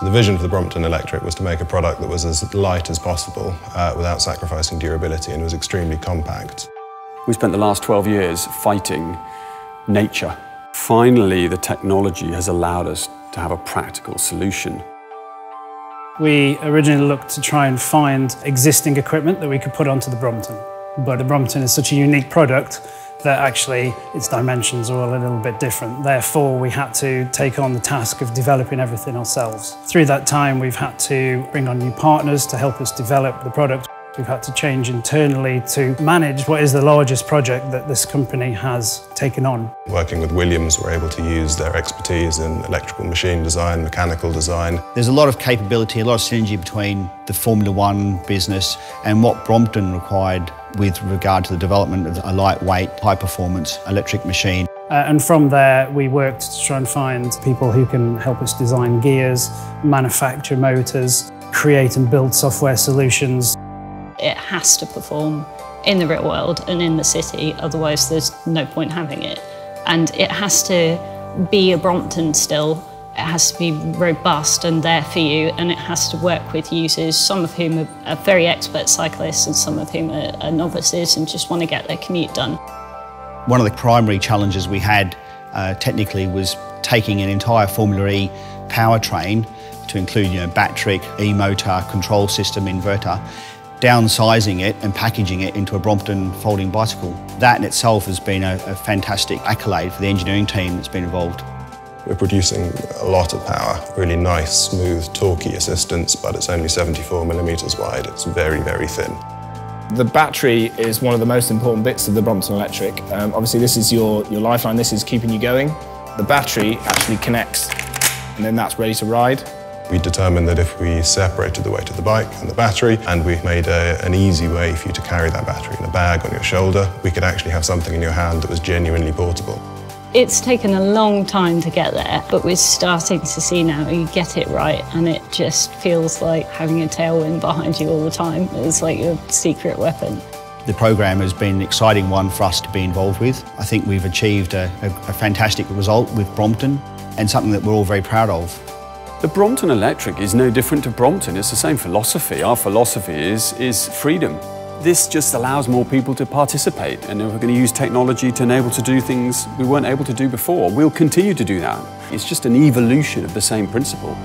The vision for the Brompton Electric was to make a product that was as light as possible uh, without sacrificing durability and was extremely compact. We spent the last 12 years fighting nature. Finally, the technology has allowed us to have a practical solution. We originally looked to try and find existing equipment that we could put onto the Brompton. But the Brompton is such a unique product that actually its dimensions are all a little bit different. Therefore, we had to take on the task of developing everything ourselves. Through that time, we've had to bring on new partners to help us develop the product. We've had to change internally to manage what is the largest project that this company has taken on. Working with Williams, we're able to use their expertise in electrical machine design, mechanical design. There's a lot of capability, a lot of synergy between the Formula One business and what Brompton required with regard to the development of a lightweight, high performance electric machine. Uh, and from there, we worked to try and find people who can help us design gears, manufacture motors, create and build software solutions. It has to perform in the real world and in the city, otherwise there's no point having it. And it has to be a Brompton still. It has to be robust and there for you, and it has to work with users, some of whom are, are very expert cyclists and some of whom are, are novices and just want to get their commute done. One of the primary challenges we had uh, technically was taking an entire Formula E powertrain to include you know, battery, e-motor, control system, inverter, downsizing it and packaging it into a Brompton folding bicycle. That in itself has been a, a fantastic accolade for the engineering team that's been involved. We're producing a lot of power, really nice, smooth, torquey assistance, but it's only 74 millimetres wide. It's very, very thin. The battery is one of the most important bits of the Brompton Electric. Um, obviously this is your, your lifeline, this is keeping you going. The battery actually connects and then that's ready to ride. We determined that if we separated the weight of the bike and the battery and we made a, an easy way for you to carry that battery in a bag on your shoulder, we could actually have something in your hand that was genuinely portable. It's taken a long time to get there, but we're starting to see now you get it right and it just feels like having a tailwind behind you all the time. It's like your secret weapon. The program has been an exciting one for us to be involved with. I think we've achieved a, a, a fantastic result with Brompton and something that we're all very proud of. The Brompton Electric is no different to Brompton. It's the same philosophy. Our philosophy is, is freedom. This just allows more people to participate and we're going to use technology to enable to do things we weren't able to do before. We'll continue to do that. It's just an evolution of the same principle.